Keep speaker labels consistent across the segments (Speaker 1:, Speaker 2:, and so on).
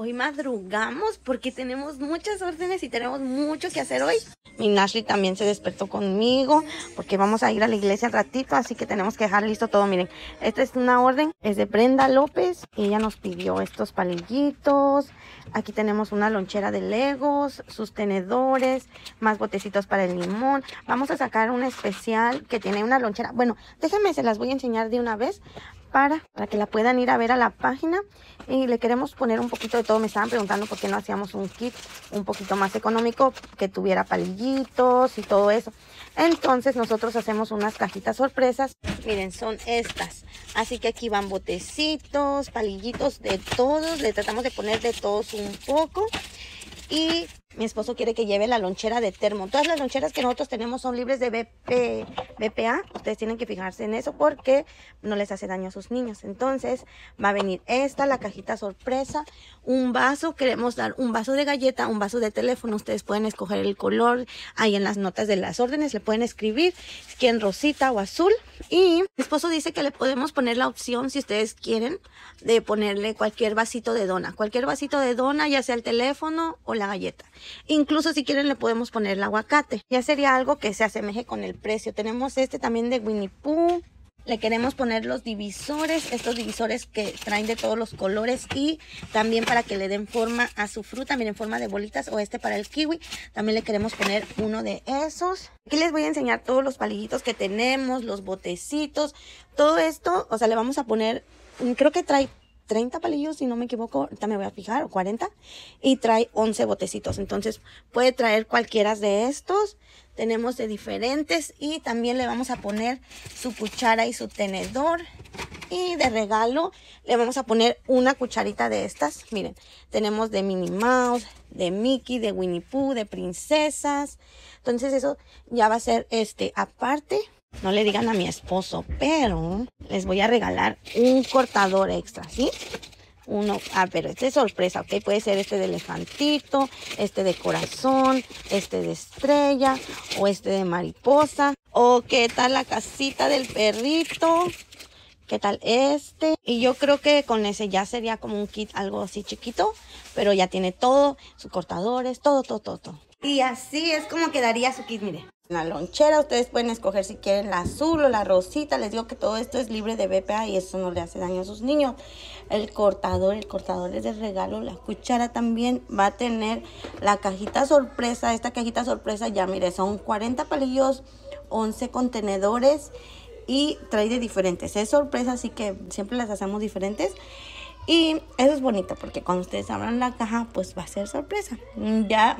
Speaker 1: Hoy madrugamos porque tenemos muchas órdenes y tenemos mucho que hacer hoy. Mi Nashley también se despertó conmigo porque vamos a ir a la iglesia al ratito, así que tenemos que dejar listo todo. Miren, esta es una orden, es de Brenda López ella nos pidió estos palillitos. Aquí tenemos una lonchera de Legos, sus tenedores, más botecitos para el limón. Vamos a sacar un especial que tiene una lonchera. Bueno, déjenme, se las voy a enseñar de una vez para, que la puedan ir a ver a la página y le queremos poner un poquito de todo. Me estaban preguntando por qué no hacíamos un kit un poquito más económico que tuviera palillitos y todo eso. Entonces nosotros hacemos unas cajitas sorpresas. Miren, son estas. Así que aquí van botecitos, palillitos de todos. Le tratamos de poner de todos un poco. Y mi esposo quiere que lleve la lonchera de termo. Todas las loncheras que nosotros tenemos son libres de BP, BPA. Ustedes tienen que fijarse en eso porque no les hace daño a sus niños. Entonces va a venir esta, la cajita sorpresa, un vaso. Queremos dar un vaso de galleta, un vaso de teléfono. Ustedes pueden escoger el color. Ahí en las notas de las órdenes le pueden escribir si quieren rosita o azul. Y mi esposo dice que le podemos poner la opción, si ustedes quieren, de ponerle cualquier vasito de dona. Cualquier vasito de dona, ya sea el teléfono o la galleta. Incluso si quieren le podemos poner el aguacate. Ya sería algo que se asemeje con el precio. Tenemos este también de Winnie Pooh. Le queremos poner los divisores, estos divisores que traen de todos los colores y también para que le den forma a su fruta, miren, forma de bolitas o este para el kiwi. También le queremos poner uno de esos. Aquí les voy a enseñar todos los palillitos que tenemos, los botecitos, todo esto, o sea, le vamos a poner, creo que trae 30 palillos, si no me equivoco, ahorita me voy a fijar, o 40, y trae 11 botecitos. Entonces puede traer cualquiera de estos. Tenemos de diferentes y también le vamos a poner su cuchara y su tenedor. Y de regalo le vamos a poner una cucharita de estas. Miren, tenemos de Minnie Mouse, de Mickey, de Winnie Pooh, de princesas. Entonces eso ya va a ser este aparte no le digan a mi esposo, pero les voy a regalar un cortador extra, ¿sí? Uno, ah, pero este es sorpresa, ¿ok? Puede ser este de elefantito, este de corazón, este de estrella o este de mariposa. O qué tal la casita del perrito. ¿Qué tal este? Y yo creo que con ese ya sería como un kit algo así chiquito, pero ya tiene todo, sus cortadores, todo, todo, todo. todo. Y así es como quedaría su kit, mire la lonchera. Ustedes pueden escoger si quieren la azul o la rosita. Les digo que todo esto es libre de BPA y eso no le hace daño a sus niños. El cortador, el cortador es de regalo. La cuchara también va a tener la cajita sorpresa. Esta cajita sorpresa ya, mire, son 40 palillos, 11 contenedores y trae de diferentes. Es sorpresa, así que siempre las hacemos diferentes. Y eso es bonito porque cuando ustedes abran la caja, pues va a ser sorpresa. Ya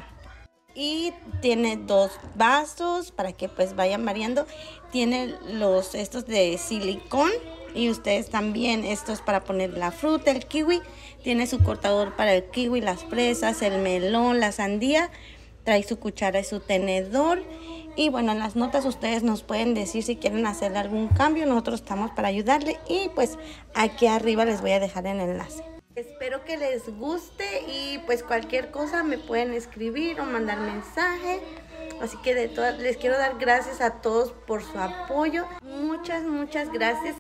Speaker 1: y tiene dos vasos para que pues vayan variando. Tiene los estos de silicón y ustedes también estos para poner la fruta, el kiwi. Tiene su cortador para el kiwi, las fresas, el melón, la sandía. Trae su cuchara y su tenedor. Y bueno, en las notas ustedes nos pueden decir si quieren hacer algún cambio. Nosotros estamos para ayudarle. Y pues aquí arriba les voy a dejar el enlace. Espero que les guste y pues cualquier cosa me pueden escribir o mandar mensaje. Así que de todas les quiero dar gracias a todos por su apoyo. Muchas, muchas gracias.